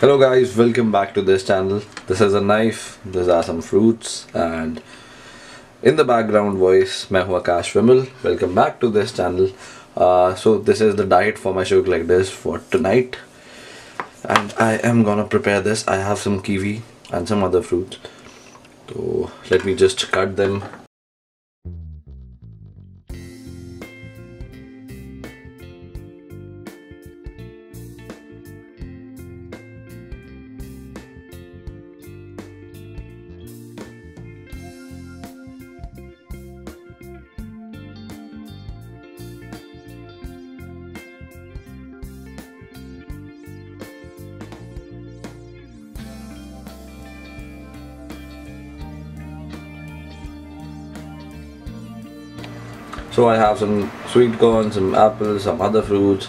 Hello guys, welcome back to this channel. This is a knife, these are some fruits and in the background voice, मैं हूँ आकाश विमल. Welcome back to this channel. Uh, so this is the diet for my sugar like this for tonight. And I am gonna prepare this. I have some kiwi and some other fruits. So let me just cut them So I have some sweet corn, some apples, some other fruits,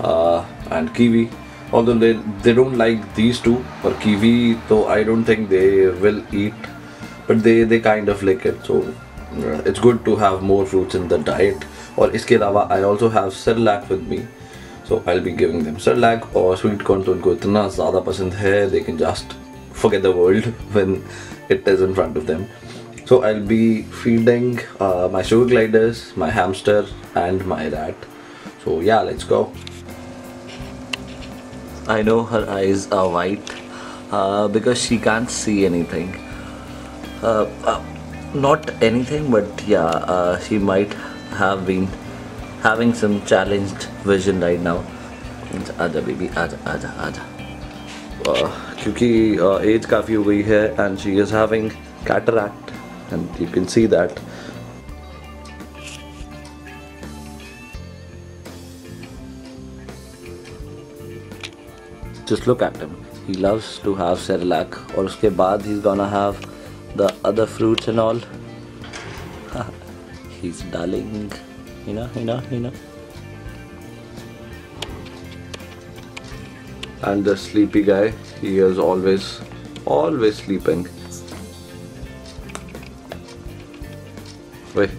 uh, and kiwi. Although they they don't like these two or kiwi, so I don't think they will eat. But they they kind of like it. So uh, it's good to have more fruits in the diet. और इसके अलावा I also have Cerelac with me. So I'll be giving them Cerelac और sweet corn तो उनको इतना ज़्यादा पसंद है they can just forget the world when it is in front of them. So I'll be feeding uh, my sugar gliders, my hamster and my rat. So yeah, let's go. I know her eyes are white uh, because she can't see anything. Uh, uh, not anything, but yeah, uh, she might have been having some challenged vision right now. आजा baby, आजा आजा आजा. Uh, क्योंकि uh, age काफ़ी हो गई है and she is having cataract and you can see that. Just look at him. He loves to have cerelac. Or uske baad he's gonna have the other fruits and all. He's darling. You know you know you know. And the sleepy guy he is always always sleeping. Wait.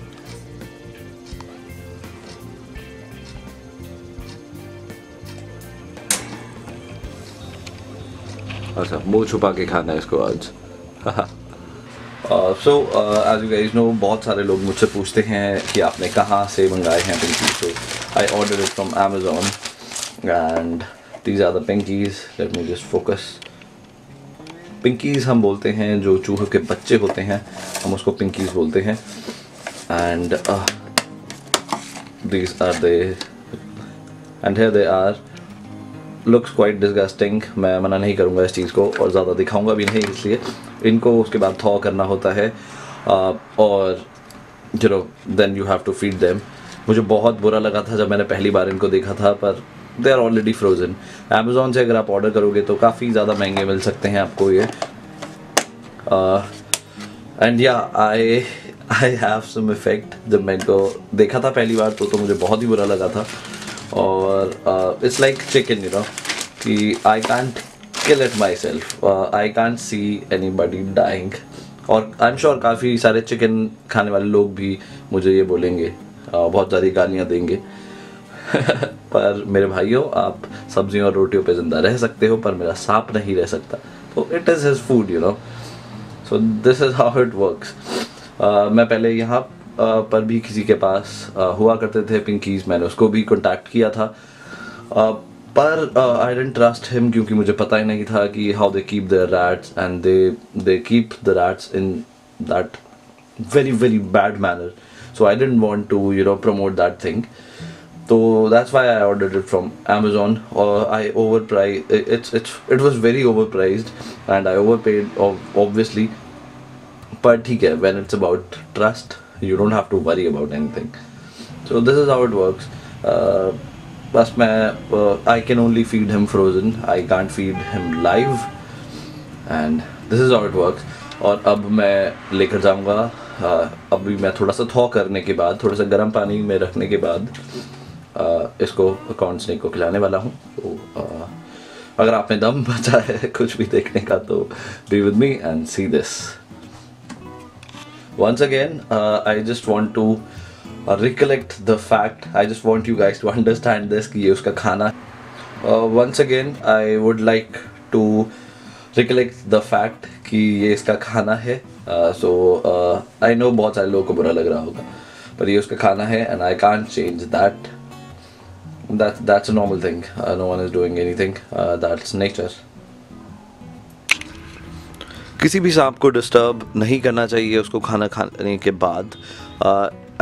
अच्छा मुँह छुपा के खाना है इसको आज so as you guys know बहुत सारे लोग मुझसे पूछते हैं कि आपने कहाँ से मंगाए हैं pinkies so I order it from Amazon and these are the pinkies let me just focus pinkies हम बोलते हैं जो चूहे के बच्चे होते हैं, हम उसको पिंकीज बोलते हैं. And these are they and here they are. Looks quite disgusting. मैं मना नहीं करूँगा इस चीज़ को और ज़्यादा दिखाऊँगा भी नहीं इसलिए इनको उसके बाद थॉ करना होता है। Uh, और you know then you have to feed them. मुझे बहुत बुरा लगा था जब मैंने पहली बार इनको देखा था पर they are already frozen Amazon से अगर आप ऑर्डर करोगे तो काफ़ी ज़्यादा महँगे मिल सकते हैं आपको ये। एंड या आई आई हैव सम इफ़ेक्ट जब मैं इनको देखा था पहली बार तो तो मुझे बहुत ही बुरा लगा था। और it's like chicken you know कि I can't kill it myself I can't see anybody dying और आई एम श्योर काफ़ी सारे चिकन खाने वाले लोग भी मुझे ये बोलेंगे uh, बहुत सारी गालियाँ देंगे। पर मेरे भाइयों आप सब्जियों और रोटियों पे ज़िंदा रह सकते हो पर मेरा सांप नहीं रह सकता। तो it is his food you know so this is how it works मैं पहले यहाँ पर भी किसी के पास हुआ करते थे पिंकीज, मैंने उसको भी कॉन्टैक्ट किया था। पर आई डेंट ट्रस्ट हिम क्योंकि मुझे पता ही नहीं था कि how they keep their rats and they they keep the rats in that very very bad manner so I didn't want to you know promote that thing तो that's why I order it from Amazon और I overpriced it's it's it was very overpriced and I overpaid obviously but ठीक है when it's about trust you don't have to worry about anything so this is how it works uh, बस मैं uh, I can only feed him frozen I can't feed him live and this is how it works और अब मैं लेकर जाऊँगा uh, अभी मैं थोड़ा सा थॉ करने के बाद थोड़ा सा गर्म पानी में रखने के बाद uh, इसको कॉर्न स्नेक को खिलाने वाला हूँ तो uh, अगर आप में दम बचा है कुछ भी देखने का तो be with me and see this once again uh, i just want to uh, recollect the fact i just want you guys to understand this कि ये उसका खाना uh, once again i would like to recollect the fact कि ये इसका खाना है सो I know बहुत सारे लोगों को बुरा लग रहा होगा पर ये उसका खाना है and I can't change that that that's a normal thing uh, no one is doing anything uh, that's nature किसी भी सांप को डिस्टर्ब नहीं करना चाहिए उसको खाना खाने के बाद।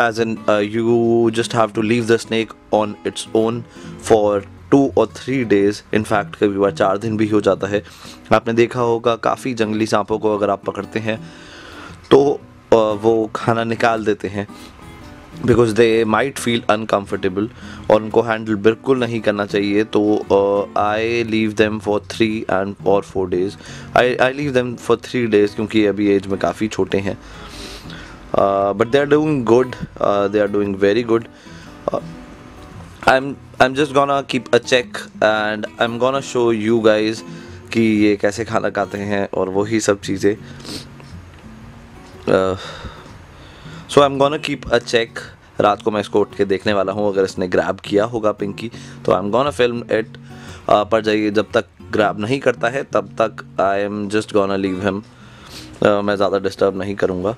As an you just have to leave the snack on its own for two और थ्री डेज़ इनफैक्ट कभी बार चार दिन भी हो जाता है। आपने देखा होगा काफ़ी जंगली सांपों को अगर आप पकड़ते हैं तो uh, वो खाना निकाल देते हैं। Because they might feel uncomfortable और उनको हैंडल बिल्कुल नहीं करना चाहिए तो I leave them for three and और four days I I leave them for three days क्योंकि अभी एज में काफ़ी छोटे हैं। But they are doing good they are doing very good I am I am just gonna keep a check and I am gonna show you guys कि ये कैसे खाना खाते हैं और वही सब चीज़ें। uh, so I am gonna keep a check रात को मैं इसको उठ के देखने वाला हूँ। अगर इसने ग्रैब किया होगा पिंकी तो I am gonna film it पर जाइए जब तक ग्रैब नहीं करता है, तब तक I am just gonna leave him मैं ज़्यादा डिस्टर्ब नहीं करूँगा।